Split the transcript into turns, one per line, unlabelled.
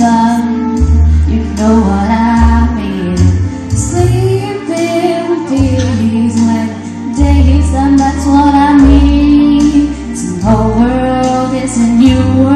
and you know what I mean. Sleeping with these when days and that's what I mean. It's a whole world, it's a new world.